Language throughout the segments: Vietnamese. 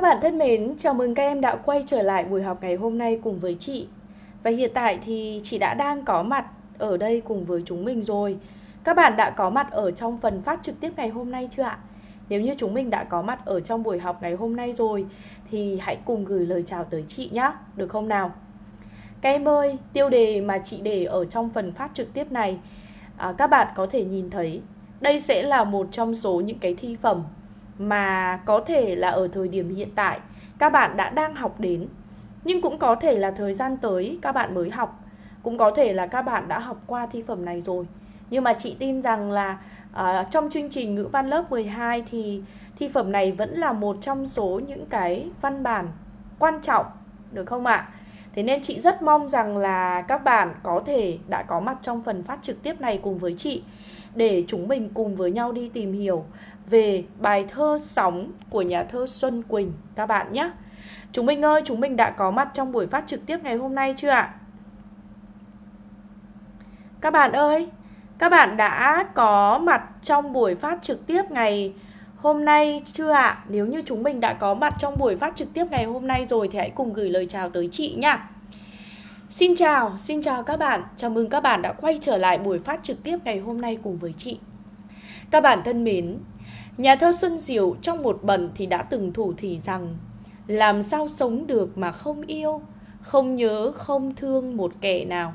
Các bạn thân mến, chào mừng các em đã quay trở lại buổi học ngày hôm nay cùng với chị. Và hiện tại thì chị đã đang có mặt ở đây cùng với chúng mình rồi. Các bạn đã có mặt ở trong phần phát trực tiếp ngày hôm nay chưa ạ? Nếu như chúng mình đã có mặt ở trong buổi học ngày hôm nay rồi thì hãy cùng gửi lời chào tới chị nhé, được không nào? Các em ơi, tiêu đề mà chị để ở trong phần phát trực tiếp này à, các bạn có thể nhìn thấy đây sẽ là một trong số những cái thi phẩm mà có thể là ở thời điểm hiện tại các bạn đã đang học đến. Nhưng cũng có thể là thời gian tới các bạn mới học. Cũng có thể là các bạn đã học qua thi phẩm này rồi. Nhưng mà chị tin rằng là uh, trong chương trình ngữ văn lớp 12 thì thi phẩm này vẫn là một trong số những cái văn bản quan trọng được không ạ? Thế nên chị rất mong rằng là các bạn có thể đã có mặt trong phần phát trực tiếp này cùng với chị để chúng mình cùng với nhau đi tìm hiểu về bài thơ Sóng của nhà thơ Xuân Quỳnh các bạn nhé. Chúng mình ơi, chúng mình đã có mặt trong buổi phát trực tiếp ngày hôm nay chưa ạ? Các bạn ơi, các bạn đã có mặt trong buổi phát trực tiếp ngày hôm nay chưa ạ? Nếu như chúng mình đã có mặt trong buổi phát trực tiếp ngày hôm nay rồi thì hãy cùng gửi lời chào tới chị nha. Xin chào, xin chào các bạn. Chào mừng các bạn đã quay trở lại buổi phát trực tiếp ngày hôm nay cùng với chị. Các bạn thân mến, nhà thơ Xuân Diệu trong một bẩn thì đã từng thủ thỉ rằng làm sao sống được mà không yêu, không nhớ, không thương một kẻ nào.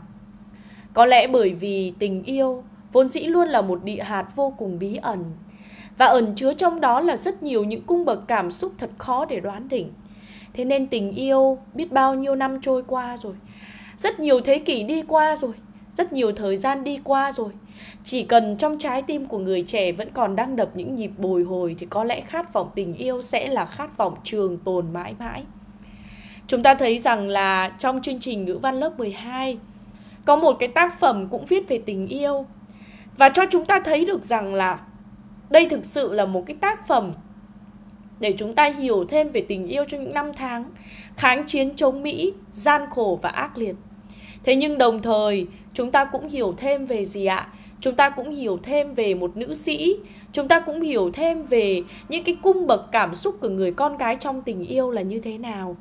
Có lẽ bởi vì tình yêu vốn dĩ luôn là một địa hạt vô cùng bí ẩn và ẩn chứa trong đó là rất nhiều những cung bậc cảm xúc thật khó để đoán định. Thế nên tình yêu biết bao nhiêu năm trôi qua rồi, rất nhiều thế kỷ đi qua rồi, rất nhiều thời gian đi qua rồi. Chỉ cần trong trái tim của người trẻ vẫn còn đang đập những nhịp bồi hồi thì có lẽ khát vọng tình yêu sẽ là khát vọng trường tồn mãi mãi. Chúng ta thấy rằng là trong chương trình ngữ văn lớp 12 có một cái tác phẩm cũng viết về tình yêu và cho chúng ta thấy được rằng là đây thực sự là một cái tác phẩm để chúng ta hiểu thêm về tình yêu trong những năm tháng kháng chiến chống Mỹ, gian khổ và ác liệt. Thế nhưng đồng thời chúng ta cũng hiểu thêm về gì ạ? Chúng ta cũng hiểu thêm về một nữ sĩ, chúng ta cũng hiểu thêm về những cái cung bậc cảm xúc của người con gái trong tình yêu là như thế nào.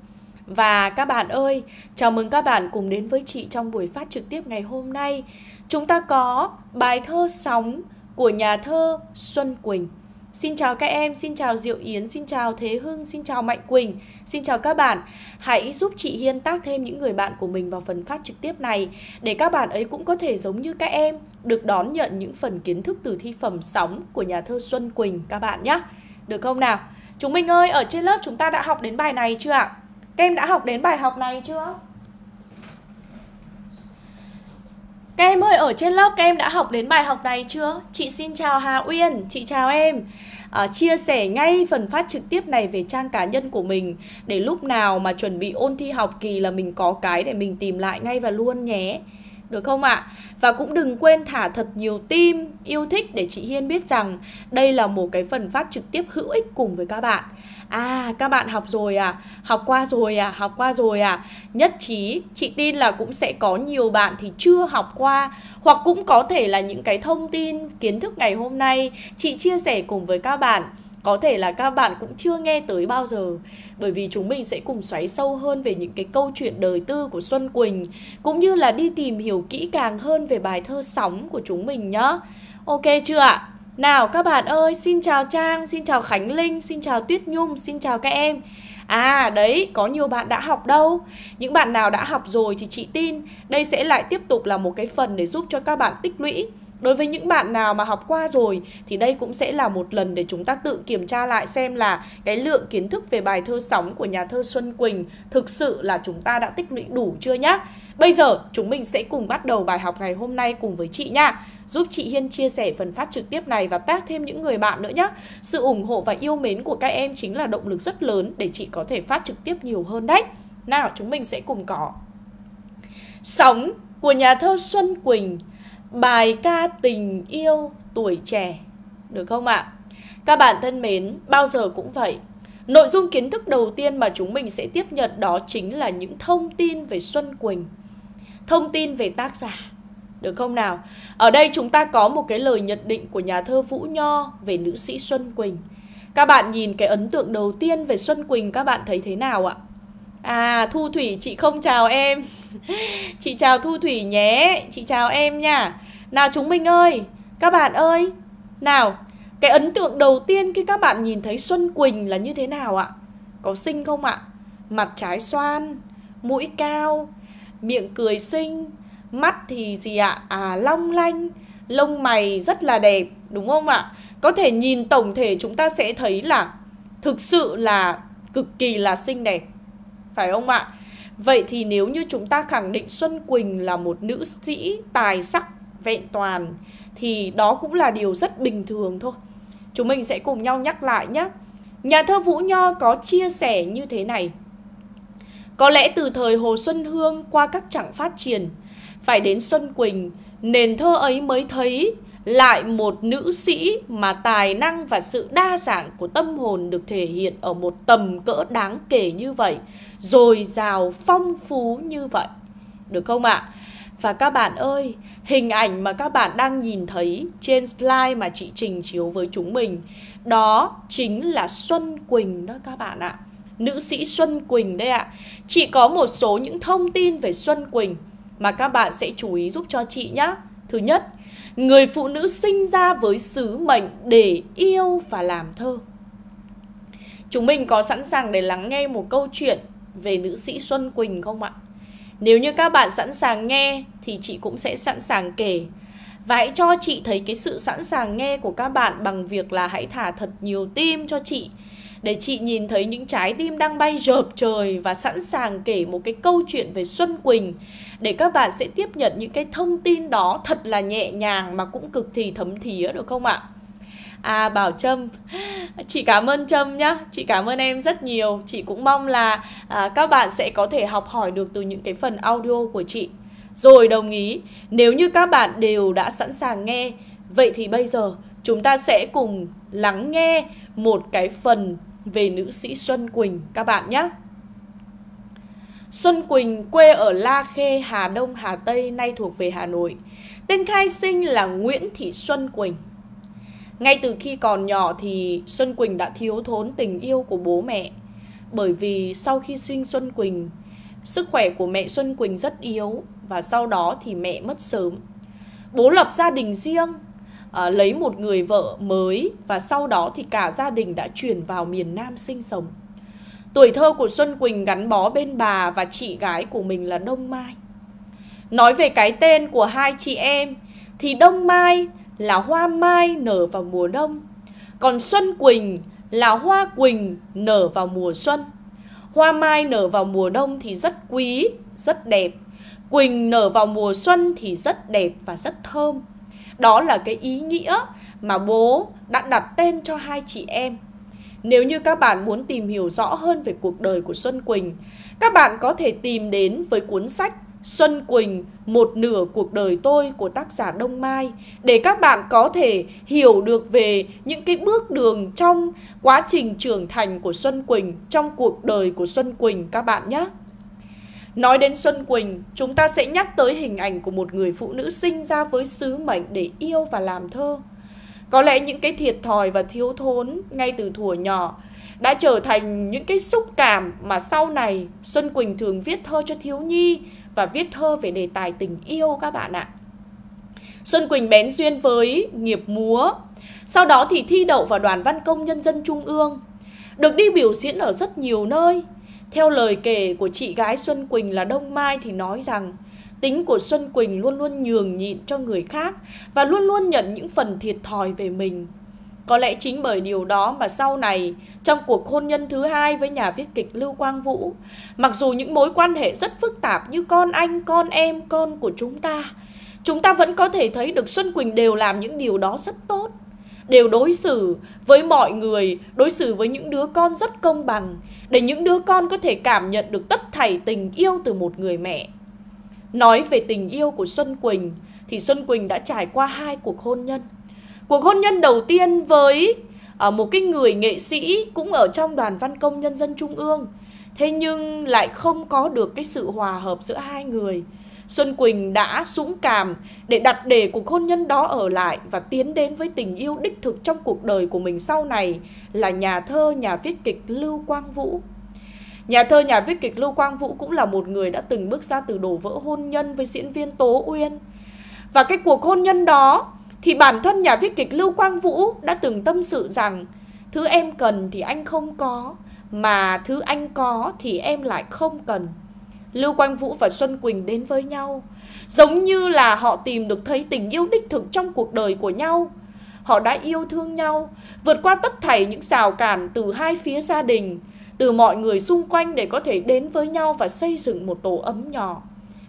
Và các bạn ơi, chào mừng các bạn cùng đến với chị trong buổi phát trực tiếp ngày hôm nay. Chúng ta có bài thơ Sóng của nhà thơ Xuân Quỳnh. Xin chào các em, xin chào Diệu Yến, xin chào Thế Hưng, xin chào Mạnh Quỳnh, xin chào các bạn. Hãy giúp chị Hiên tác thêm những người bạn của mình vào phần phát trực tiếp này để các bạn ấy cũng có thể giống như các em được đón nhận những phần kiến thức từ thi phẩm Sóng của nhà thơ Xuân Quỳnh các bạn nhé. Được không nào? Chúng mình ơi, ở trên lớp chúng ta đã học đến bài này chưa ạ? Các em đã học đến bài học này chưa? Các em ơi, ở trên lớp các em đã học đến bài học này chưa? Chị xin chào Hà Uyên, chị chào em à, Chia sẻ ngay phần phát trực tiếp này về trang cá nhân của mình Để lúc nào mà chuẩn bị ôn thi học kỳ là mình có cái để mình tìm lại ngay và luôn nhé được không ạ? À? Và cũng đừng quên thả thật nhiều tim yêu thích để chị Hiên biết rằng đây là một cái phần phát trực tiếp hữu ích cùng với các bạn. À, các bạn học rồi à? Học qua rồi à? Học qua rồi à? Nhất trí, chị tin là cũng sẽ có nhiều bạn thì chưa học qua hoặc cũng có thể là những cái thông tin, kiến thức ngày hôm nay chị chia sẻ cùng với các bạn có thể là các bạn cũng chưa nghe tới bao giờ bởi vì chúng mình sẽ cùng xoáy sâu hơn về những cái câu chuyện đời tư của Xuân Quỳnh cũng như là đi tìm hiểu kỹ càng hơn về bài thơ sóng của chúng mình nhá. Ok chưa ạ? Nào các bạn ơi, xin chào Trang, xin chào Khánh Linh, xin chào Tuyết Nhung, xin chào các em. À đấy, có nhiều bạn đã học đâu. Những bạn nào đã học rồi thì chị tin đây sẽ lại tiếp tục là một cái phần để giúp cho các bạn tích lũy Đối với những bạn nào mà học qua rồi thì đây cũng sẽ là một lần để chúng ta tự kiểm tra lại xem là cái lượng kiến thức về bài thơ sóng của nhà thơ Xuân Quỳnh thực sự là chúng ta đã tích lũy đủ chưa nhá. Bây giờ chúng mình sẽ cùng bắt đầu bài học ngày hôm nay cùng với chị nha. Giúp chị Hiên chia sẻ phần phát trực tiếp này và tác thêm những người bạn nữa nhé. Sự ủng hộ và yêu mến của các em chính là động lực rất lớn để chị có thể phát trực tiếp nhiều hơn đấy. Nào, chúng mình sẽ cùng có Sóng của nhà thơ Xuân Quỳnh bài ca tình yêu tuổi trẻ. Được không ạ? Các bạn thân mến, bao giờ cũng vậy. Nội dung kiến thức đầu tiên mà chúng mình sẽ tiếp nhận đó chính là những thông tin về Xuân Quỳnh. Thông tin về tác giả. Được không nào? Ở đây chúng ta có một cái lời nhận định của nhà thơ Vũ Nho về nữ sĩ Xuân Quỳnh. Các bạn nhìn cái ấn tượng đầu tiên về Xuân Quỳnh các bạn thấy thế nào ạ? À à Thu Thủy, chị không chào em Chị chào Thu Thủy nhé Chị chào em nha Nào, chúng mình ơi, Các bạn ơi Nào, Cái ấn tượng đầu tiên khi các bạn nhìn thấy Xuân Quỳnh là như thế nào ạ? Có xinh không ạ? Mặt trái xoan, Mũi cao, Miệng cười xinh, Mắt thì gì ạ? À long lanh, Lông mày rất là đẹp, Đúng không ạ? Có thể nhìn tổng thể chúng ta sẽ thấy là Thực sự là cực kỳ là xinh đẹp phải không ạ? Vậy thì nếu như chúng ta khẳng định Xuân Quỳnh là một nữ sĩ tài sắc, vẹn toàn, Thì đó cũng là điều rất bình thường thôi. Chúng mình sẽ cùng nhau nhắc lại nhé Nhà thơ Vũ Nho có chia sẻ như thế này. Có lẽ từ thời Hồ Xuân Hương qua các chặng phát triển, Phải đến Xuân Quỳnh, Nền thơ ấy mới thấy lại một nữ sĩ mà tài năng và sự đa dạng của tâm hồn được thể hiện ở một tầm cỡ đáng kể như vậy, rồi dào phong phú như vậy. Được không ạ? Và các bạn ơi, hình ảnh mà các bạn đang nhìn thấy trên slide mà chị trình chiếu với chúng mình, đó chính là Xuân Quỳnh đó các bạn ạ. Nữ sĩ Xuân Quỳnh đây ạ. Chị có một số những thông tin về Xuân Quỳnh mà các bạn sẽ chú ý giúp cho chị nhé. Thứ nhất, người phụ nữ sinh ra với sứ mệnh để yêu và làm thơ. Chúng mình có sẵn sàng để lắng nghe một câu chuyện về nữ sĩ Xuân Quỳnh không ạ? Nếu như các bạn sẵn sàng nghe thì chị cũng sẽ sẵn sàng kể. Và hãy cho chị thấy cái sự sẵn sàng nghe của các bạn bằng việc là hãy thả thật nhiều tim cho chị để chị nhìn thấy những trái tim đang bay rợp trời và sẵn sàng kể một cái câu chuyện về Xuân Quỳnh. Để các bạn sẽ tiếp nhận những cái thông tin đó thật là nhẹ nhàng mà cũng cực kỳ thấm thía được không ạ? À Bảo Trâm Chị cảm ơn Trâm nhá. Chị cảm ơn em rất nhiều. Chị cũng mong là à, các bạn sẽ có thể học hỏi được từ những cái phần audio của chị. Rồi đồng ý Nếu như các bạn đều đã sẵn sàng nghe Vậy thì bây giờ chúng ta sẽ cùng lắng nghe một cái phần về nữ sĩ Xuân Quỳnh các bạn nhé. Xuân Quỳnh quê ở La Khê, Hà Đông, Hà Tây, nay thuộc về Hà Nội. Tên khai sinh là Nguyễn Thị Xuân Quỳnh. Ngay từ khi còn nhỏ thì Xuân Quỳnh đã thiếu thốn tình yêu của bố mẹ. Bởi vì sau khi sinh Xuân Quỳnh, sức khỏe của mẹ Xuân Quỳnh rất yếu và sau đó thì mẹ mất sớm. Bố lập gia đình riêng à, lấy một người vợ mới và sau đó thì cả gia đình đã chuyển vào miền Nam sinh sống. Tuổi thơ của Xuân Quỳnh gắn bó bên bà và chị gái của mình là Đông Mai. Nói về cái tên của hai chị em thì Đông Mai là hoa mai nở vào mùa đông, còn Xuân Quỳnh là hoa quỳnh nở vào mùa xuân. Hoa mai nở vào mùa đông thì rất quý, rất đẹp. Quỳnh nở vào mùa xuân thì rất đẹp và rất thơm. Đó là cái ý nghĩa mà bố đã đặt tên cho hai chị em. Nếu như các bạn muốn tìm hiểu rõ hơn về cuộc đời của Xuân Quỳnh, các bạn có thể tìm đến với cuốn sách Xuân Quỳnh, một nửa cuộc đời tôi của tác giả Đông Mai để các bạn có thể hiểu được về những cái bước đường trong quá trình trưởng thành của Xuân Quỳnh, trong cuộc đời của Xuân Quỳnh các bạn nhé. Nói đến Xuân Quỳnh, chúng ta sẽ nhắc tới hình ảnh của một người phụ nữ sinh ra với sứ mệnh để yêu và làm thơ. Có lẽ những cái thiệt thòi và thiếu thốn ngay từ thuở nhỏ đã trở thành những cái xúc cảm mà sau này Xuân Quỳnh thường viết thơ cho thiếu nhi và viết thơ về đề tài tình yêu các bạn ạ. Xuân Quỳnh bén duyên với nghiệp múa, sau đó thì thi đậu vào đoàn văn công nhân dân trung ương, được đi biểu diễn ở rất nhiều nơi theo lời kể của chị gái Xuân Quỳnh là Đông Mai thì nói rằng tính của Xuân Quỳnh luôn luôn nhường nhịn cho người khác và luôn luôn nhận những phần thiệt thòi về mình. Có lẽ chính bởi điều đó mà sau này, trong cuộc hôn nhân thứ hai với nhà viết kịch Lưu Quang Vũ, mặc dù những mối quan hệ rất phức tạp như con anh, con em, con của chúng ta, chúng ta vẫn có thể thấy được Xuân Quỳnh đều làm những điều đó rất tốt đều đối xử với mọi người, đối xử với những đứa con rất công bằng để những đứa con có thể cảm nhận được tất thảy tình yêu từ một người mẹ. Nói về tình yêu của Xuân Quỳnh thì Xuân Quỳnh đã trải qua hai cuộc hôn nhân. Cuộc hôn nhân đầu tiên với ờ, một cái người nghệ sĩ cũng ở trong đoàn văn công nhân dân trung ương. Thế nhưng lại không có được cái sự hòa hợp giữa hai người. Xuân Quỳnh đã dũng cảm để đặt để cuộc hôn nhân đó ở lại và tiến đến với tình yêu đích thực trong cuộc đời của mình sau này là nhà thơ, nhà viết kịch Lưu Quang Vũ. Nhà thơ, nhà viết kịch Lưu Quang Vũ cũng là một người đã từng bước ra từ đổ vỡ hôn nhân với diễn viên Tố Uyên. Và cái cuộc hôn nhân đó thì bản thân nhà viết kịch Lưu Quang Vũ đã từng tâm sự rằng thứ em cần thì anh không có, mà thứ anh có thì em lại không cần. Lưu Quang Vũ và Xuân Quỳnh đến với nhau. Giống như là họ tìm được thấy tình yêu đích thực trong cuộc đời của nhau. Họ đã yêu thương nhau Vượt qua tất thảy những rào cản từ hai phía gia đình Từ mọi người xung quanh để có thể đến với nhau và xây dựng một tổ ấm nhỏ.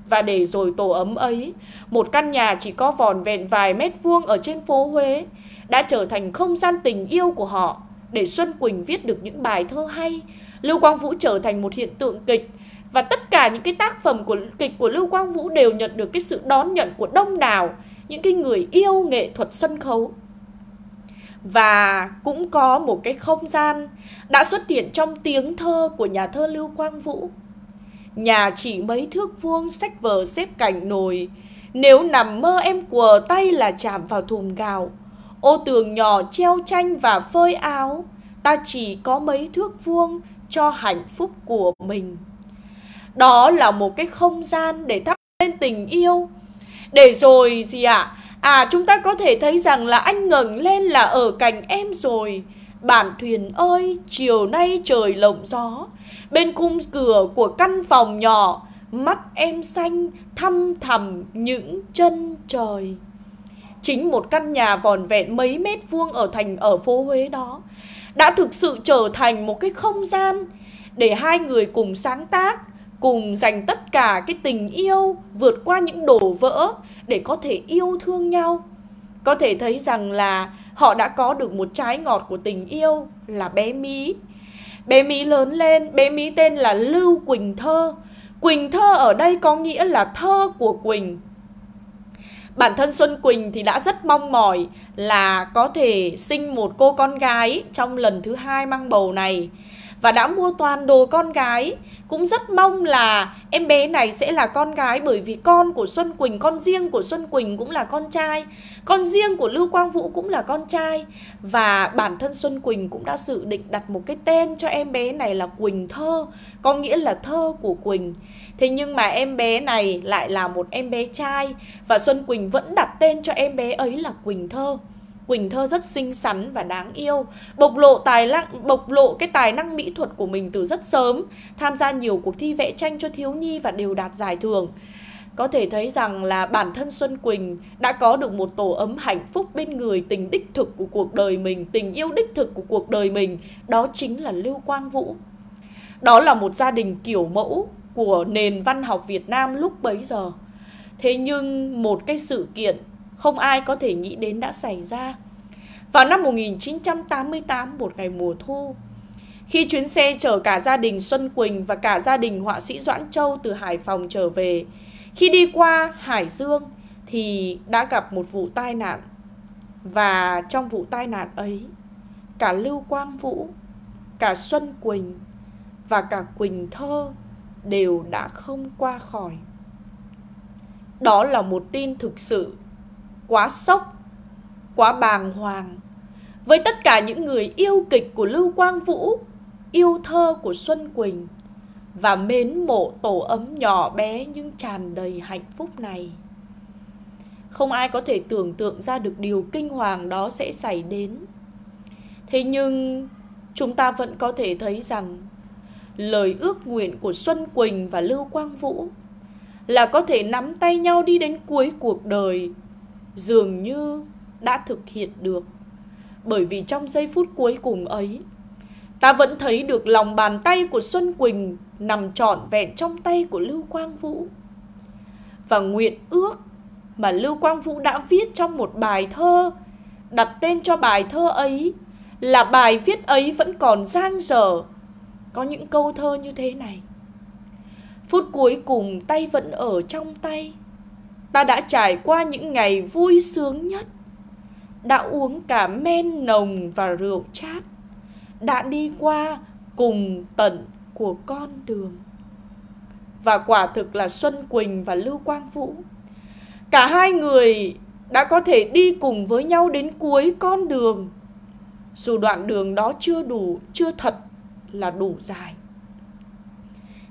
Và để rồi tổ ấm ấy, một căn nhà chỉ có vòn vẹn vài mét vuông ở trên phố Huế đã trở thành không gian tình yêu của họ. Để Xuân Quỳnh viết được những bài thơ hay. Lưu Quang Vũ trở thành một hiện tượng kịch và tất cả những cái tác phẩm của kịch của Lưu Quang Vũ đều nhận được cái sự đón nhận của đông đảo những cái người yêu nghệ thuật sân khấu. Và cũng có một cái không gian đã xuất hiện trong tiếng thơ của nhà thơ Lưu Quang Vũ. Nhà chỉ mấy thước vuông sách vở xếp cạnh nồi, nếu nằm mơ em quờ tay là chạm vào thùng gạo. Ô tường nhỏ treo tranh và phơi áo, ta chỉ có mấy thước vuông cho hạnh phúc của mình. Đó là một cái không gian để thắp lên tình yêu. Để rồi gì ạ? À? à chúng ta có thể thấy rằng là anh ngẩng lên là ở cạnh em rồi. Bản thuyền ơi, chiều nay trời lộng gió. Bên khung cửa của căn phòng nhỏ, mắt em xanh thăm thầm những chân trời. Chính một căn nhà vòn vẹn mấy mét vuông ở thành ở phố Huế đó đã thực sự trở thành một cái không gian để hai người cùng sáng tác cùng dành tất cả cái tình yêu vượt qua những đổ vỡ để có thể yêu thương nhau. Có thể thấy rằng là họ đã có được một trái ngọt của tình yêu là bé mí. Bé mí lớn lên, bé mí tên là lưu quỳnh thơ. Quỳnh thơ ở đây có nghĩa là thơ của quỳnh. Bản thân Xuân Quỳnh thì đã rất mong mỏi là có thể sinh một cô con gái trong lần thứ hai mang bầu này và đã mua toàn đồ con gái cũng rất mong là em bé này sẽ là con gái bởi vì con của Xuân Quỳnh, con riêng của Xuân Quỳnh cũng là con trai, con riêng của Lưu Quang Vũ cũng là con trai và bản thân Xuân Quỳnh cũng đã dự định đặt một cái tên cho em bé này là Quỳnh Thơ, có nghĩa là thơ của Quỳnh. Thế nhưng mà em bé này lại là một em bé trai và Xuân Quỳnh vẫn đặt tên cho em bé ấy là Quỳnh Thơ. Quỳnh Thơ rất xinh xắn và đáng yêu, bộc lộ tài năng bộc lộ cái tài năng mỹ thuật của mình từ rất sớm, tham gia nhiều cuộc thi vẽ tranh cho thiếu nhi và đều đạt giải thưởng. Có thể thấy rằng là bản thân Xuân Quỳnh đã có được một tổ ấm hạnh phúc bên người tình đích thực của cuộc đời mình, tình yêu đích thực của cuộc đời mình, đó chính là Lưu Quang Vũ. Đó là một gia đình kiểu mẫu của nền văn học Việt Nam lúc bấy giờ. Thế nhưng một cái sự kiện không ai có thể nghĩ đến đã xảy ra. Vào năm 1988, một ngày mùa thu, khi chuyến xe chở cả gia đình Xuân Quỳnh và cả gia đình họa sĩ Doãn Châu từ Hải Phòng trở về, khi đi qua Hải Dương thì đã gặp một vụ tai nạn. Và trong vụ tai nạn ấy, cả Lưu Quang Vũ, cả Xuân Quỳnh và cả Quỳnh Thơ đều đã không qua khỏi. Đó là một tin thực sự quá sốc, quá bàng hoàng. Với tất cả những người yêu kịch của Lưu Quang Vũ, yêu thơ của Xuân Quỳnh và mến mộ tổ ấm nhỏ bé nhưng tràn đầy hạnh phúc này. Không ai có thể tưởng tượng ra được điều kinh hoàng đó sẽ xảy đến. Thế nhưng chúng ta vẫn có thể thấy rằng lời ước nguyện của Xuân Quỳnh và Lưu Quang Vũ là có thể nắm tay nhau đi đến cuối cuộc đời dường như đã thực hiện được. Bởi vì trong giây phút cuối cùng ấy, ta vẫn thấy được lòng bàn tay của Xuân Quỳnh nằm trọn vẹn trong tay của Lưu Quang Vũ. Và nguyện ước mà Lưu Quang Vũ đã viết trong một bài thơ, đặt tên cho bài thơ ấy là bài viết ấy vẫn còn giang dở. Có những câu thơ như thế này. Phút cuối cùng tay vẫn ở trong tay ta đã trải qua những ngày vui sướng nhất đã uống cả men nồng và rượu chát đã đi qua cùng tận của con đường và quả thực là Xuân Quỳnh và Lưu Quang Vũ. Cả hai người đã có thể đi cùng với nhau đến cuối con đường. Dù đoạn đường đó chưa đủ, chưa thật là đủ dài.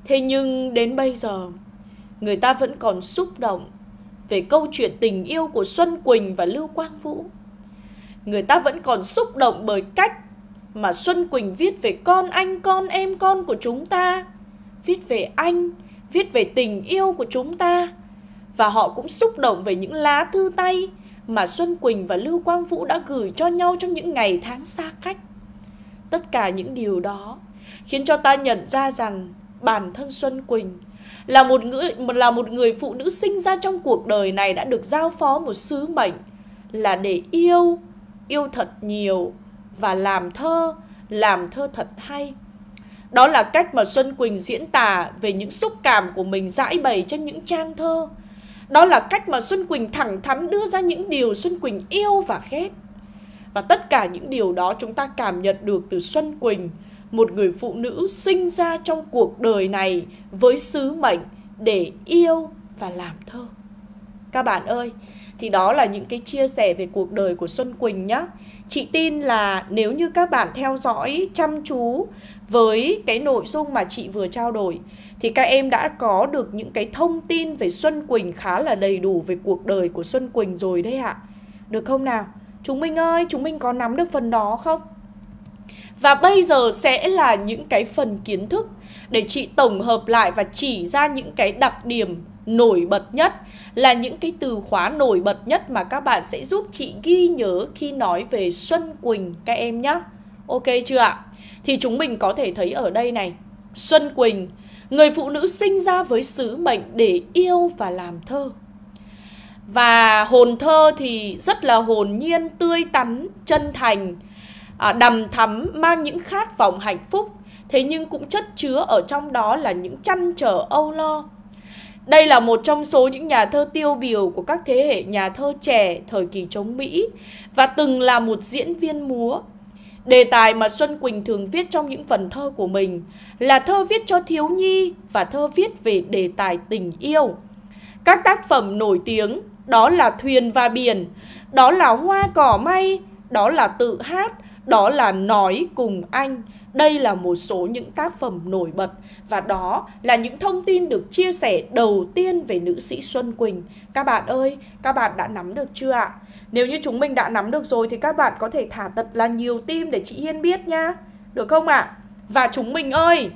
Thế nhưng đến bây giờ, người ta vẫn còn xúc động về câu chuyện tình yêu của Xuân Quỳnh và Lưu Quang Vũ. Người ta vẫn còn xúc động bởi cách mà Xuân Quỳnh viết về con anh, con em, con của chúng ta. Viết về anh, viết về tình yêu của chúng ta. Và họ cũng xúc động về những lá thư tay mà Xuân Quỳnh và Lưu Quang Vũ đã gửi cho nhau trong những ngày tháng xa cách. Tất cả những điều đó khiến cho ta nhận ra rằng bản thân Xuân Quỳnh là một người là một người phụ nữ sinh ra trong cuộc đời này đã được giao phó một sứ mệnh là để yêu, yêu thật nhiều và làm thơ, làm thơ thật hay. Đó là cách mà Xuân Quỳnh diễn tả về những xúc cảm của mình giải bày trên những trang thơ. Đó là cách mà Xuân Quỳnh thẳng thắn đưa ra những điều Xuân Quỳnh yêu và ghét. Và tất cả những điều đó chúng ta cảm nhận được từ Xuân Quỳnh, một người phụ nữ sinh ra trong cuộc đời này với sứ mệnh để yêu và làm thơ. Các bạn ơi, thì đó là những cái chia sẻ về cuộc đời của Xuân Quỳnh nhé. Chị tin là nếu như các bạn theo dõi chăm chú với cái nội dung mà chị vừa trao đổi thì các em đã có được những cái thông tin về Xuân Quỳnh khá là đầy đủ về cuộc đời của Xuân Quỳnh rồi đấy ạ. Được không nào? Chúng mình ơi, chúng mình có nắm được phần đó không? Và bây giờ sẽ là những cái phần kiến thức để chị tổng hợp lại và chỉ ra những cái đặc điểm nổi bật nhất là những cái từ khóa nổi bật nhất mà các bạn sẽ giúp chị ghi nhớ khi nói về Xuân Quỳnh các em nhé. Ok chưa ạ? Thì chúng mình có thể thấy ở đây này, Xuân Quỳnh, người phụ nữ sinh ra với sứ mệnh để yêu và làm thơ. Và hồn thơ thì rất là hồn nhiên, tươi tắn, chân thành, À, đầm thắm, mang những khát vọng hạnh phúc. Thế nhưng cũng chất chứa ở trong đó là những chăn trở âu lo, đây là một trong số những nhà thơ tiêu biểu của các thế hệ nhà thơ trẻ thời kỳ chống Mỹ và từng là một diễn viên múa. Đề tài mà Xuân Quỳnh thường viết trong những phần thơ của mình là thơ viết cho thiếu nhi và thơ viết về đề tài tình yêu. Các tác phẩm nổi tiếng đó là Thuyền và Biển, đó là Hoa cỏ may, đó là Tự hát, đó là Nói cùng anh, đây là một số những tác phẩm nổi bật và đó là những thông tin được chia sẻ đầu tiên về nữ sĩ Xuân Quỳnh. Các bạn ơi, các bạn đã nắm được chưa ạ? Nếu như chúng mình đã nắm được rồi thì các bạn có thể thả thật là nhiều tim để chị Hiên biết nhá, Được không ạ? Và chúng mình ơi,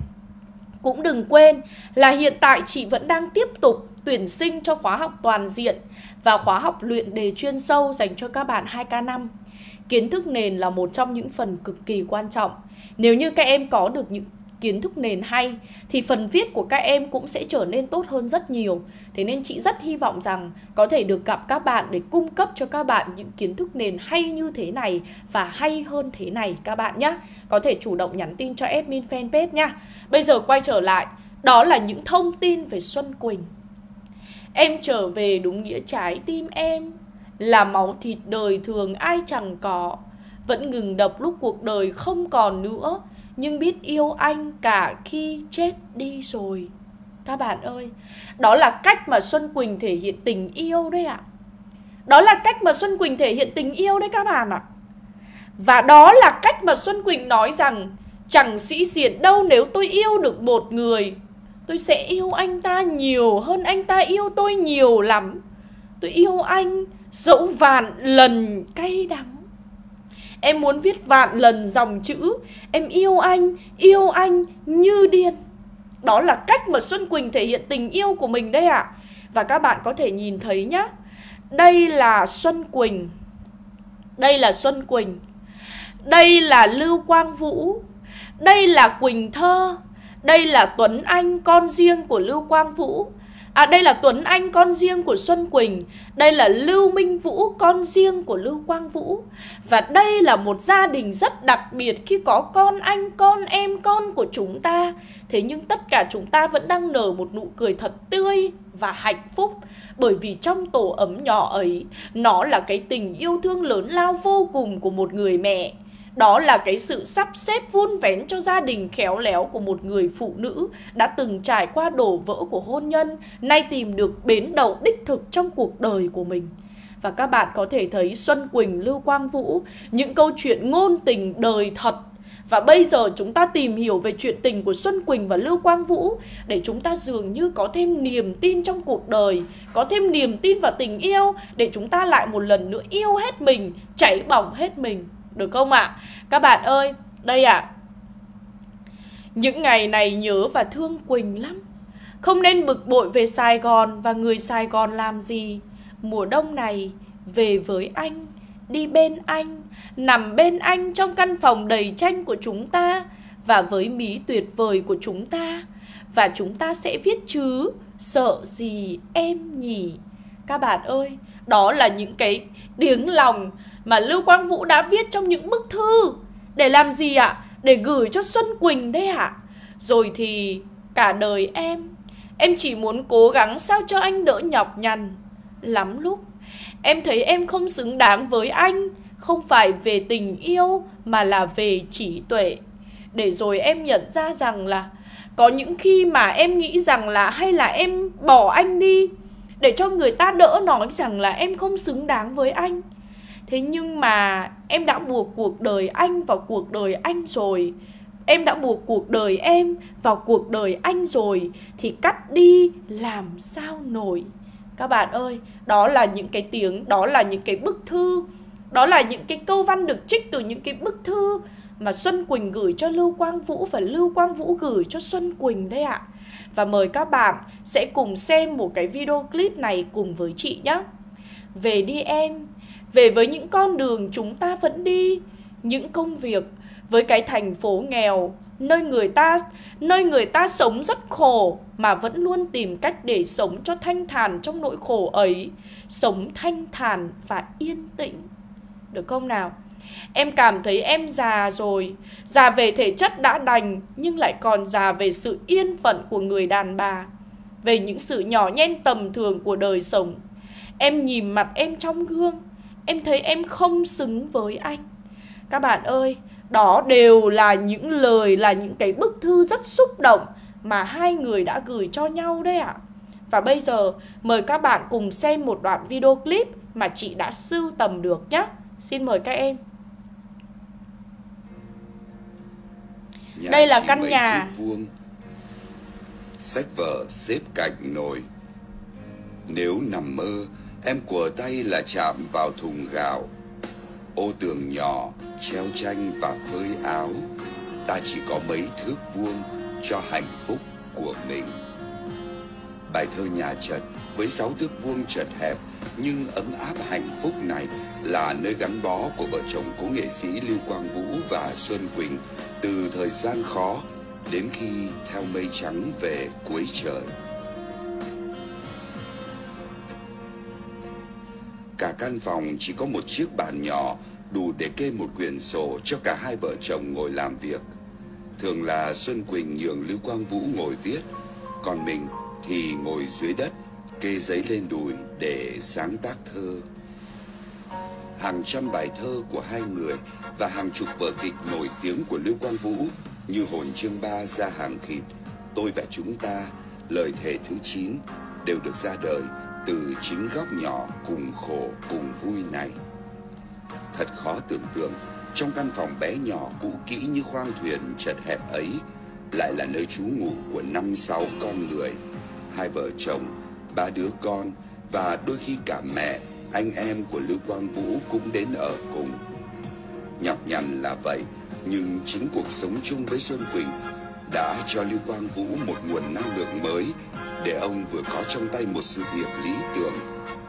cũng đừng quên là hiện tại chị vẫn đang tiếp tục tuyển sinh cho khóa học toàn diện và khóa học luyện đề chuyên sâu dành cho các bạn 2K5. Kiến thức nền là một trong những phần cực kỳ quan trọng nếu như các em có được những kiến thức nền hay thì phần viết của các em cũng sẽ trở nên tốt hơn rất nhiều. Thế nên chị rất hy vọng rằng có thể được gặp các bạn để cung cấp cho các bạn những kiến thức nền hay như thế này và hay hơn thế này các bạn nhé. Có thể chủ động nhắn tin cho admin fanpage nha. Bây giờ quay trở lại, đó là những thông tin về Xuân Quỳnh. Em trở về đúng nghĩa trái tim em là máu thịt đời thường ai chẳng có. Vẫn ngừng đập lúc cuộc đời không còn nữa. Nhưng biết yêu anh cả khi chết đi rồi. Các bạn ơi, đó là cách mà xuân quỳnh thể hiện tình yêu đấy ạ. Đó là cách mà xuân quỳnh thể hiện tình yêu đấy các bạn ạ. Và đó là cách mà xuân quỳnh nói rằng, chẳng sĩ diện đâu nếu tôi yêu được một người. Tôi sẽ yêu anh ta nhiều hơn anh ta yêu tôi nhiều lắm. Tôi yêu anh dẫu vạn lần cay đắng. Em muốn viết vạn lần dòng chữ. Em yêu anh, yêu anh như điên. Đó là cách mà Xuân Quỳnh thể hiện tình yêu của mình đây ạ. À. Và các bạn có thể nhìn thấy nhá. Đây là Xuân Quỳnh. Đây là Xuân Quỳnh. Đây là Lưu Quang Vũ. Đây là Quỳnh Thơ. Đây là Tuấn Anh, con riêng của Lưu Quang Vũ. À đây là Tuấn Anh con riêng của Xuân Quỳnh. Đây là Lưu Minh Vũ con riêng của Lưu Quang Vũ. Và đây là một gia đình rất đặc biệt khi có con anh, con em, con của chúng ta. Thế nhưng tất cả chúng ta vẫn đang nở một nụ cười thật tươi và hạnh phúc. Bởi vì trong tổ ấm nhỏ ấy Nó là cái tình yêu thương lớn lao vô cùng của một người mẹ đó là cái sự sắp xếp vun vén cho gia đình khéo léo của một người phụ nữ đã từng trải qua đổ vỡ của hôn nhân, nay tìm được bến đậu đích thực trong cuộc đời của mình. Và các bạn có thể thấy Xuân Quỳnh, Lưu Quang Vũ, những câu chuyện ngôn tình đời thật và bây giờ chúng ta tìm hiểu về chuyện tình của Xuân Quỳnh và Lưu Quang Vũ để chúng ta dường như có thêm niềm tin trong cuộc đời, có thêm niềm tin vào tình yêu để chúng ta lại một lần nữa yêu hết mình, chảy bỏng hết mình. Được không ạ? À? Các bạn ơi, đây ạ. À. Những ngày này nhớ và thương Quỳnh lắm. Không nên bực bội về Sài Gòn và người Sài Gòn làm gì. Mùa đông này về với anh, đi bên anh nằm bên anh trong căn phòng đầy tranh của chúng ta và với mí tuyệt vời của chúng ta và chúng ta sẽ viết chứ sợ gì em nhỉ các bạn ơi đó là những cái tiếng lòng mà lưu quang vũ đã viết trong những bức thư. Để làm gì ạ? Để gửi cho xuân quỳnh đấy ạ. Rồi thì cả đời em em chỉ muốn cố gắng sao cho anh đỡ nhọc nhằn. Lắm lúc, em thấy em không xứng đáng với anh. Không phải về tình yêu mà là về trí tuệ. Để rồi em nhận ra rằng là có những khi mà em nghĩ rằng là hay là em bỏ anh đi để cho người ta đỡ nói rằng là em không xứng đáng với anh. Thế nhưng mà em đã buộc cuộc đời anh vào cuộc đời anh rồi. Em đã buộc cuộc đời em vào cuộc đời anh rồi. Thì cắt đi, làm sao nổi? Các bạn ơi, đó là những cái tiếng, đó là những cái bức thư. Đó là những cái câu văn được trích từ những cái bức thư mà Xuân Quỳnh gửi cho Lưu Quang Vũ và Lưu Quang Vũ gửi cho Xuân Quỳnh đấy ạ. Và mời các bạn sẽ cùng xem một cái video clip này cùng với chị nhé. Về đi em, về với những con đường chúng ta vẫn đi, những công việc với cái thành phố nghèo nơi người ta nơi người ta sống rất khổ mà vẫn luôn tìm cách để sống cho thanh thản trong nỗi khổ ấy, sống thanh thản và yên tĩnh được không nào? Em cảm thấy em già rồi, già về thể chất đã đành nhưng lại còn già về sự yên phận của người đàn bà, về những sự nhỏ nhen tầm thường của đời sống. Em nhìn mặt em trong gương, em thấy em không xứng với anh. Các bạn ơi, đó đều là những lời, là những cái bức thư rất xúc động mà hai người đã gửi cho nhau đấy ạ. À. Và bây giờ mời các bạn cùng xem một đoạn video clip mà chị đã sưu tầm được nhé. Xin mời các em. Nhà Đây là căn nhà. Vuông, sách vở xếp cạnh nồi. Nếu nằm mơ, em của tay là chạm vào thùng gạo. Ô tường nhỏ, treo tranh và phơi áo. Ta chỉ có mấy thước vuông cho hạnh phúc của mình. Bài thơ nhà trật với sáu thước vuông chật hẹp nhưng ấm áp hạnh phúc này là nơi gắn bó của vợ chồng cố nghệ sĩ Lưu Quang Vũ và Xuân Quỳnh từ thời gian khó đến khi theo mây trắng về cuối trời. Cả căn phòng chỉ có một chiếc bàn nhỏ đủ để kê một quyển sổ cho cả hai vợ chồng ngồi làm việc. Thường là Xuân Quỳnh nhường Lưu Quang Vũ ngồi viết, còn mình thì ngồi dưới đất kê giấy lên đùi để sáng tác thơ. Hàng trăm bài thơ của hai người và hàng chục vở kịch nổi tiếng của Lưu Quang Vũ như Hồn chương ba ra hàng thịt, Tôi và chúng ta, lời thề thứ 9 đều được ra đời từ chính góc nhỏ cùng khổ cùng vui này. Thật khó tưởng tượng, trong căn phòng bé nhỏ cũ kỹ như khoang thuyền chật hẹp ấy lại là nơi trú ngụ của năm sáu con người, hai vợ chồng ba đứa con và đôi khi cả mẹ, anh em của Lưu Quang Vũ cũng đến ở cùng. Nhọc nhằn là vậy, nhưng chính cuộc sống chung với Xuân Quỳnh đã cho Lưu Quang Vũ một nguồn năng lượng mới để ông vừa có trong tay một sự nghiệp lý tưởng,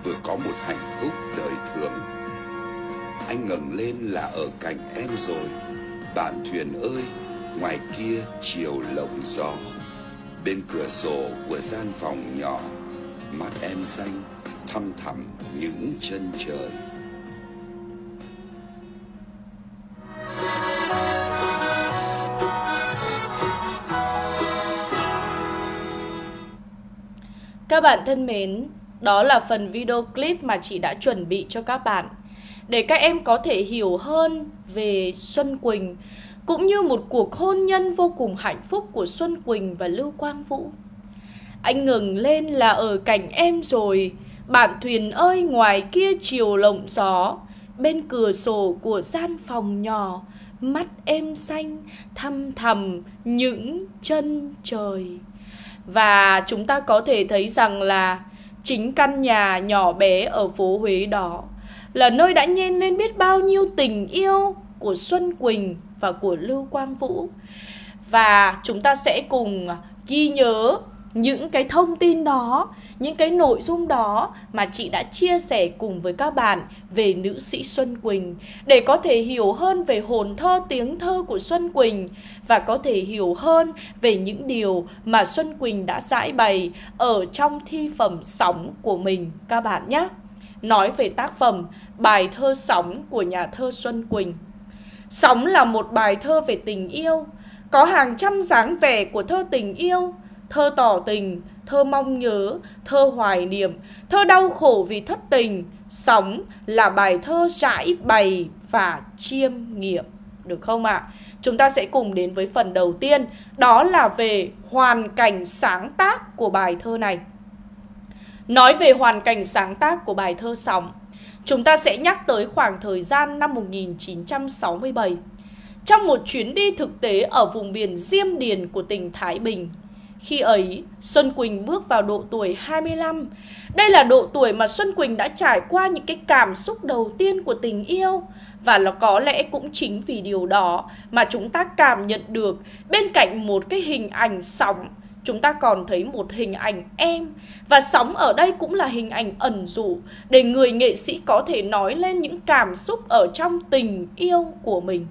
vừa có một hạnh phúc đời thường. Anh ngẩng lên là ở cạnh em rồi, bạn thuyền ơi, ngoài kia chiều lộng gió. Bên cửa sổ của gian phòng nhỏ mắt em xanh thăm thẳm những chân trời Các bạn thân mến, đó là phần video clip mà chị đã chuẩn bị cho các bạn. để các em có thể hiểu hơn về Xuân Quỳnh cũng như một cuộc hôn nhân vô cùng hạnh phúc của Xuân Quỳnh và Lưu Quang Vũ. Anh ngừng lên là ở cạnh em rồi, bạn thuyền ơi ngoài kia chiều lộng gió, bên cửa sổ của gian phòng nhỏ, mắt em xanh thăm thầm những chân trời. Và chúng ta có thể thấy rằng là chính căn nhà nhỏ bé ở phố Huế đó là nơi đã nhen lên biết bao nhiêu tình yêu của Xuân Quỳnh và của Lưu Quang Vũ. Và chúng ta sẽ cùng ghi nhớ những cái thông tin đó, những cái nội dung đó mà chị đã chia sẻ cùng với các bạn về nữ sĩ Xuân Quỳnh để có thể hiểu hơn về hồn thơ tiếng thơ của Xuân Quỳnh và có thể hiểu hơn về những điều mà Xuân Quỳnh đã giải bày ở trong thi phẩm sóng của mình các bạn nhé. Nói về tác phẩm Bài thơ sóng của nhà thơ Xuân Quỳnh. Sóng là một bài thơ về tình yêu, có hàng trăm dáng vẻ của thơ tình yêu, thơ tỏ tình, thơ mong nhớ, thơ hoài niệm, thơ đau khổ vì thất tình. Sóng là bài thơ trải bày và chiêm nghiệm. Được không ạ? À? Chúng ta sẽ cùng đến với phần đầu tiên, đó là về hoàn cảnh sáng tác của bài thơ này. Nói về hoàn cảnh sáng tác của bài thơ Sóng, chúng ta sẽ nhắc tới khoảng thời gian năm 1967. Trong một chuyến đi thực tế ở vùng biển Diêm Điền của tỉnh Thái Bình, khi ấy, Xuân Quỳnh bước vào độ tuổi 25. Đây là độ tuổi mà Xuân Quỳnh đã trải qua những cái cảm xúc đầu tiên của tình yêu. Và nó có lẽ cũng chính vì điều đó mà chúng ta cảm nhận được bên cạnh một cái hình ảnh sóng chúng ta còn thấy một hình ảnh em và sóng ở đây cũng là hình ảnh ẩn dụ để người nghệ sĩ có thể nói lên những cảm xúc ở trong tình yêu của mình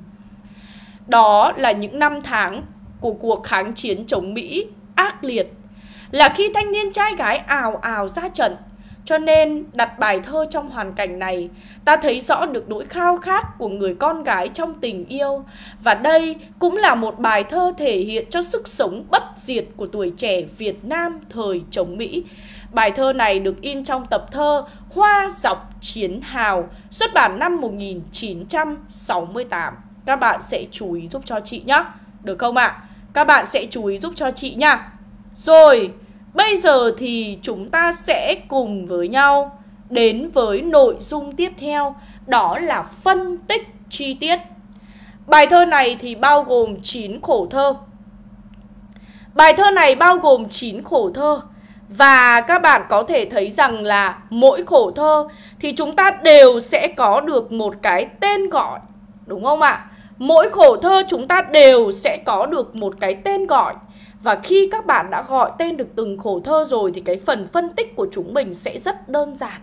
đó là những năm tháng của cuộc kháng chiến chống Mỹ ác liệt, là khi thanh niên trai gái ào ào ra trận cho nên, đặt bài thơ trong hoàn cảnh này, ta thấy rõ được nỗi khao khát của người con gái trong tình yêu và đây cũng là một bài thơ thể hiện cho sức sống bất diệt của tuổi trẻ Việt Nam thời chống Mỹ. Bài thơ này được in trong tập thơ Hoa dọc chiến hào, xuất bản năm 1968. Các bạn sẽ chú ý giúp cho chị nhé. Được không ạ? À? Các bạn sẽ chú ý giúp cho chị nha. Rồi, bây giờ thì chúng ta sẽ cùng với nhau đến với nội dung tiếp theo Đó là phân tích chi tiết. Bài thơ này thì bao gồm 9 khổ thơ. Bài thơ này bao gồm 9 khổ thơ Và các bạn có thể thấy rằng là mỗi khổ thơ thì chúng ta đều sẽ có được một cái tên gọi Đúng không ạ? Mỗi khổ thơ chúng ta đều sẽ có được một cái tên gọi và khi các bạn đã gọi tên được từng khổ thơ rồi thì cái phần phân tích của chúng mình sẽ rất đơn giản.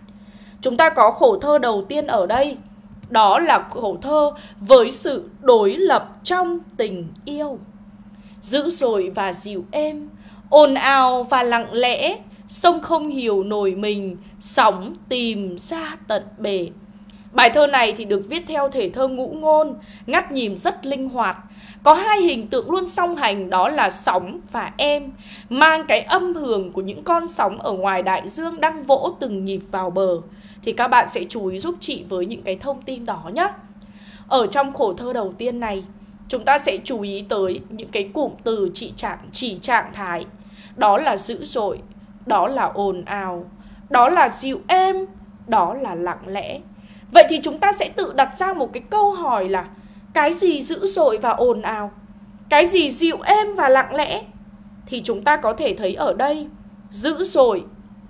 Chúng ta có khổ thơ đầu tiên ở đây, đó là khổ thơ với sự đối lập trong tình yêu. Dữ dội và dịu êm, ồn ào và lặng lẽ, sông không hiểu nổi mình, sóng tìm ra tận bể. Bài thơ này thì được viết theo thể thơ ngũ ngôn, ngắt nhìm rất linh hoạt. Có hai hình tượng luôn song hành đó là sóng và em, mang cái âm hưởng của những con sóng ở ngoài đại dương đang vỗ từng nhịp vào bờ. Thì các bạn sẽ chú ý giúp chị với những cái thông tin đó nhé. Ở trong khổ thơ đầu tiên này, chúng ta sẽ chú ý tới những cái cụm từ chỉ trạng, chỉ trạng thái. Đó là dữ dội, đó là ồn ào, đó là dịu êm, đó là lặng lẽ. Vậy thì chúng ta sẽ tự đặt ra một cái câu hỏi là cái gì dữ dội và ồn ào? Cái gì dịu êm và lặng lẽ? Thì chúng ta có thể thấy ở đây dữ dội,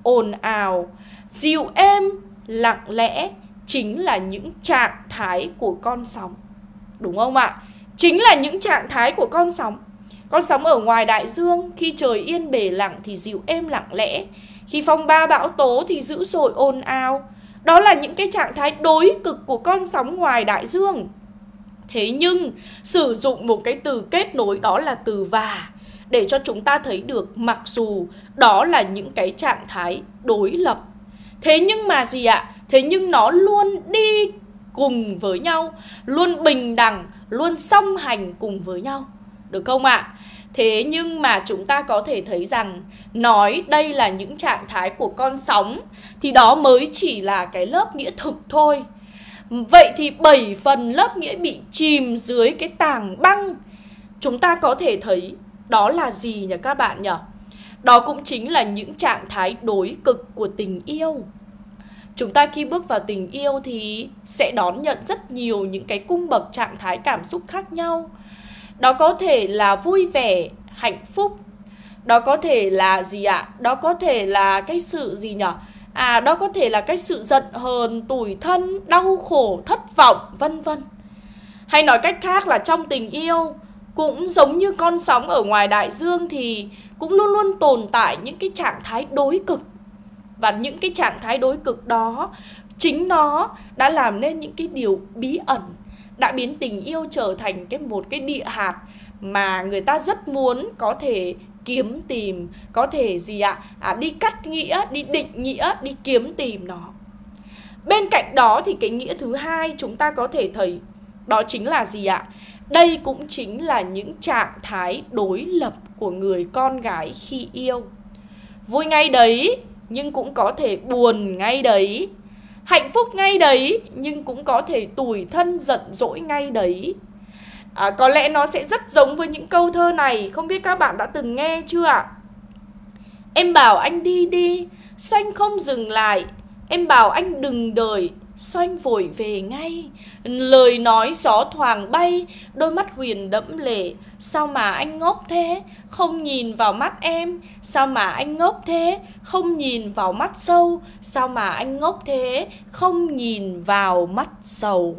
ồn ào, dịu êm, lặng lẽ chính là những trạng thái của con sóng. Đúng không ạ? Chính là những trạng thái của con sóng. Con sóng ở ngoài đại dương khi trời yên bể lặng thì dịu êm lặng lẽ, khi phong ba bão tố thì dữ dội ồn ào, đó là những cái trạng thái đối cực của con sóng ngoài đại dương. Thế nhưng sử dụng một cái từ kết nối đó là từ và để cho chúng ta thấy được mặc dù đó là những cái trạng thái đối lập. Thế nhưng mà gì ạ? Thế nhưng nó luôn đi cùng với nhau, luôn bình đẳng, luôn song hành cùng với nhau. Được không ạ? Thế nhưng mà chúng ta có thể thấy rằng, nói đây là những trạng thái của con sóng, thì đó mới chỉ là cái lớp nghĩa thực thôi. Vậy thì 7 phần lớp nghĩa bị chìm dưới cái tảng băng, Chúng ta có thể thấy đó là gì nhỉ các bạn nhỉ? Đó cũng chính là những trạng thái đối cực của tình yêu Chúng ta khi bước vào tình yêu thì sẽ đón nhận rất nhiều những cái cung bậc trạng thái cảm xúc khác nhau đó có thể là vui vẻ, hạnh phúc Đó có thể là gì ạ? À? Đó có thể là cái sự gì nhở? À đó có thể là cái sự giận hờn, tủi thân, đau khổ, thất vọng, vân vân. Hay nói cách khác là trong tình yêu cũng giống như con sóng ở ngoài đại dương thì cũng luôn luôn tồn tại những cái trạng thái đối cực. Và những cái trạng thái đối cực đó chính nó đã làm nên những cái điều bí ẩn, đã biến tình yêu trở thành cái một cái địa hạt mà người ta rất muốn có thể kiếm tìm, có thể gì ạ? À? đi cắt nghĩa, đi định nghĩa, đi kiếm tìm nó. Bên cạnh đó thì cái nghĩa thứ hai chúng ta có thể thấy, đó chính là gì ạ? Đây cũng chính là những trạng thái đối lập của người con gái khi yêu. Vui ngay đấy, nhưng cũng có thể buồn ngay đấy hạnh phúc ngay đấy nhưng cũng có thể tủi thân giận dỗi ngay đấy à, Có lẽ nó sẽ rất giống với những câu thơ này Không biết các bạn đã từng nghe chưa ạ? Em bảo anh đi đi Xanh không dừng lại Em bảo anh đừng đợi Xoanh vội về ngay Lời nói gió thoảng bay Đôi mắt huyền đẫm lệ Sao mà anh ngốc thế Không nhìn vào mắt em Sao mà anh ngốc thế Không nhìn vào mắt sâu Sao mà anh ngốc thế Không nhìn vào mắt sầu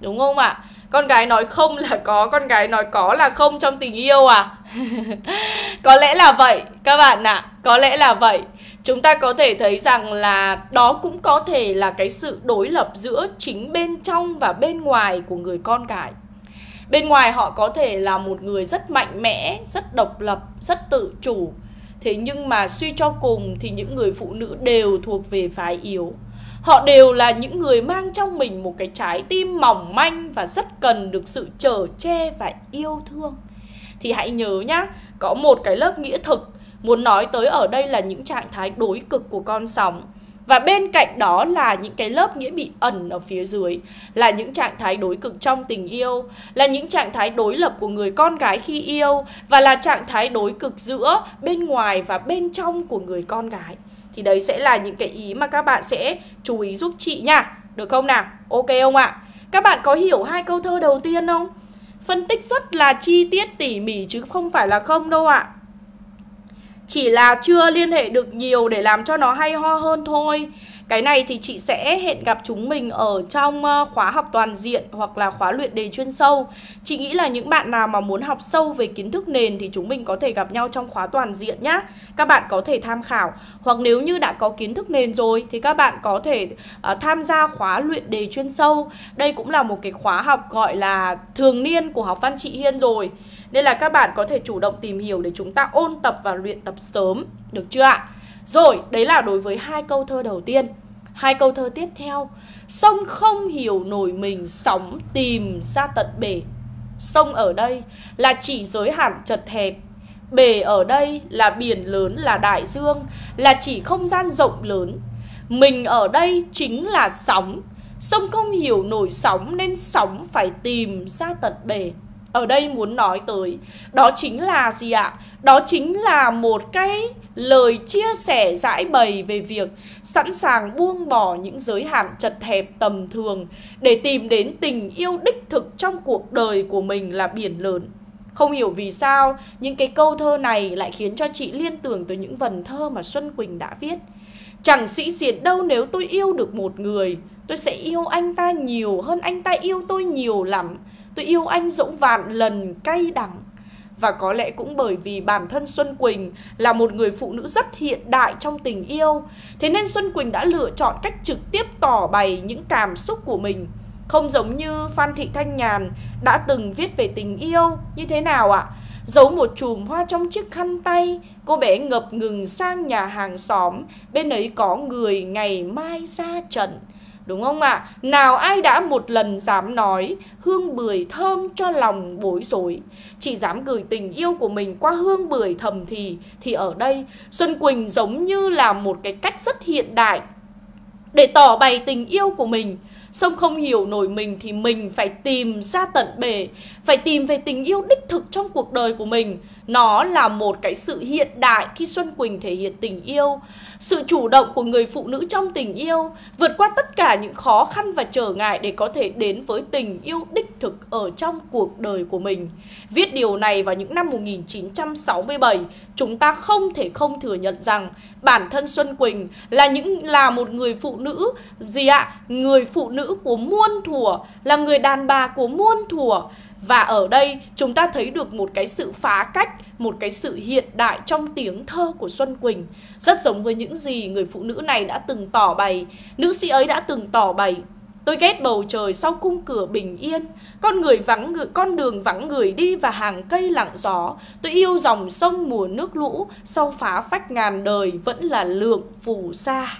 Đúng không ạ? Con gái nói không là có, con gái nói có là không trong tình yêu à? có lẽ là vậy các bạn ạ, à. có lẽ là vậy. Chúng ta có thể thấy rằng là đó cũng có thể là cái sự đối lập giữa chính bên trong và bên ngoài của người con gái. Bên ngoài họ có thể là một người rất mạnh mẽ, rất độc lập, rất tự chủ. Thế nhưng mà suy cho cùng thì những người phụ nữ đều thuộc về phái yếu. Họ đều là những người mang trong mình một cái trái tim mỏng manh và rất cần được sự chở che và yêu thương. Thì hãy nhớ nhá, có một cái lớp nghĩa thực muốn nói tới ở đây là những trạng thái đối cực của con sóng. Và bên cạnh đó là những cái lớp nghĩa bị ẩn ở phía dưới, Là những trạng thái đối cực trong tình yêu, Là những trạng thái đối lập của người con gái khi yêu, Và là trạng thái đối cực giữa bên ngoài và bên trong của người con gái thì đấy sẽ là những cái ý mà các bạn sẽ chú ý giúp chị nha Được không nào? Ok không ạ? Các bạn có hiểu hai câu thơ đầu tiên không? Phân tích rất là chi tiết tỉ mỉ chứ không phải là không đâu ạ chỉ là chưa liên hệ được nhiều để làm cho nó hay ho hơn thôi cái này thì chị sẽ hẹn gặp chúng mình ở trong ờ, khóa học toàn diện hoặc là khóa luyện đề chuyên sâu. Chị nghĩ là những bạn nào mà muốn học sâu về kiến thức nền thì chúng mình có thể gặp nhau trong khóa toàn diện nhá. Các bạn có thể tham khảo hoặc nếu như đã có kiến thức nền rồi thì các bạn có thể uh, tham gia khóa luyện đề chuyên sâu. Đây cũng là một cái khóa học gọi là thường niên của học văn chị Hiên rồi. Nên là các bạn có thể chủ động tìm hiểu để chúng ta ôn tập và luyện tập sớm, được chưa ạ? Rồi, đấy là đối với hai câu thơ đầu tiên. Hai câu thơ tiếp theo. Sông không hiểu nổi mình sóng tìm ra tận bể. Sông ở đây là chỉ giới hạn chật hẹp. Bể ở đây là biển lớn là đại dương Là chỉ không gian rộng lớn. Mình ở đây chính là sóng. Sông không hiểu nổi sóng nên sóng phải tìm ra tận bể ở đây muốn nói tới đó chính là gì ạ? Đó chính là một cái lời chia sẻ giải bày về việc sẵn sàng buông bỏ những giới hạn chật hẹp tầm thường để tìm đến tình yêu đích thực trong cuộc đời của mình là biển lớn. Không hiểu vì sao những cái câu thơ này lại khiến cho chị liên tưởng tới những vần thơ mà Xuân Quỳnh đã viết. Chẳng sĩ diện đâu nếu tôi yêu được một người, tôi sẽ yêu anh ta nhiều hơn anh ta yêu tôi nhiều lắm. Tôi yêu anh dũng vạn lần, cay đắng. Và có lẽ cũng bởi vì bản thân Xuân Quỳnh là một người phụ nữ rất hiện đại trong tình yêu, Thế nên Xuân Quỳnh đã lựa chọn cách trực tiếp tỏ bày những cảm xúc của mình. Không giống như Phan Thị Thanh Nhàn đã từng viết về tình yêu như thế nào ạ? Giấu một chùm hoa trong chiếc khăn tay, Cô bé ngập ngừng sang nhà hàng xóm. Bên ấy có người ngày mai ra trận. Đúng không ạ? À? Nào ai đã một lần dám nói, hương bưởi thơm cho lòng bối rối Chỉ dám gửi tình yêu của mình qua hương bưởi thầm thì Thì ở đây, Xuân Quỳnh giống như là một cái cách rất hiện đại Để tỏ bày tình yêu của mình Sông không hiểu nổi mình thì mình phải tìm ra tận bể Phải tìm về tình yêu đích thực trong cuộc đời của mình. Nó là một cái sự hiện đại khi Xuân Quỳnh thể hiện tình yêu. Sự chủ động của người phụ nữ trong tình yêu, Vượt qua tất cả những khó khăn và trở ngại để có thể đến với tình yêu đích thực ở trong cuộc đời của mình. Viết điều này vào những năm 1967 Chúng ta không thể không thừa nhận rằng bản thân Xuân Quỳnh là những là một người phụ nữ gì ạ? Người phụ nữ của muôn thuở, là người đàn bà của muôn thuở và ở đây chúng ta thấy được một cái sự phá cách, một cái sự hiện đại trong tiếng thơ của Xuân Quỳnh. Rất giống với những gì người phụ nữ này đã từng tỏ bày. Nữ sĩ ấy đã từng tỏ bày. Tôi ghét bầu trời sau cung cửa bình yên. Con người vắng người, con đường vắng người đi và hàng cây lặng gió. Tôi yêu dòng sông mùa nước lũ Sau phá phách ngàn đời vẫn là lượng phù sa.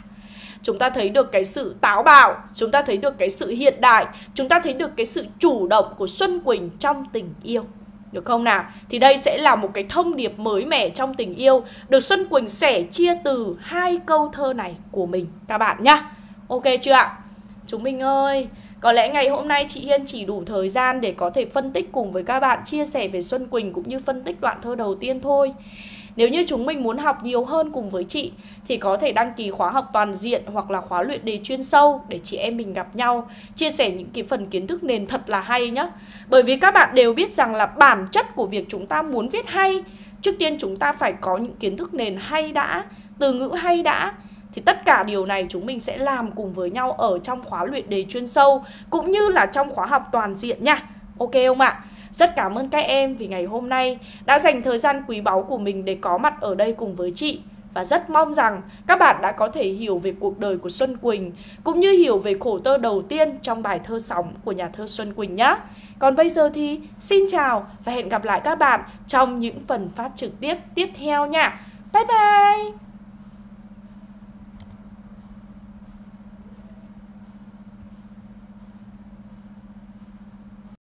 Chúng ta thấy được cái sự táo bạo Chúng ta thấy được cái sự hiện đại Chúng ta thấy được cái sự chủ động của Xuân Quỳnh trong tình yêu. Được không nào? Thì đây sẽ là một cái thông điệp mới mẻ trong tình yêu. Được Xuân Quỳnh sẻ chia từ hai câu thơ này của mình. Các bạn nhá. Ok chưa ạ? Chúng mình ơi, có lẽ ngày hôm nay chị Hiên chỉ đủ thời gian để có thể phân tích cùng với các bạn chia sẻ về Xuân Quỳnh cũng như phân tích đoạn thơ đầu tiên thôi. Nếu như chúng mình muốn học nhiều hơn cùng với chị thì có thể đăng ký khóa học toàn diện hoặc là khóa luyện đề chuyên sâu để chị em mình gặp nhau, chia sẻ những cái phần kiến thức nền thật là hay nhá. Bởi vì các bạn đều biết rằng là bản chất của việc chúng ta muốn viết hay, trước tiên chúng ta phải có những kiến thức nền hay đã, từ ngữ hay đã thì tất cả điều này chúng mình sẽ làm cùng với nhau ở trong khóa luyện đề chuyên sâu, cũng như là trong khóa học toàn diện nha. Ok không ạ? Rất cảm ơn các em vì ngày hôm nay đã dành thời gian quý báu của mình để có mặt ở đây cùng với chị. Và rất mong rằng các bạn đã có thể hiểu về cuộc đời của Xuân Quỳnh, cũng như hiểu về khổ tơ đầu tiên trong bài thơ sóng của nhà thơ Xuân Quỳnh nhé. Còn bây giờ thì xin chào và hẹn gặp lại các bạn trong những phần phát trực tiếp tiếp theo nha. Bye bye!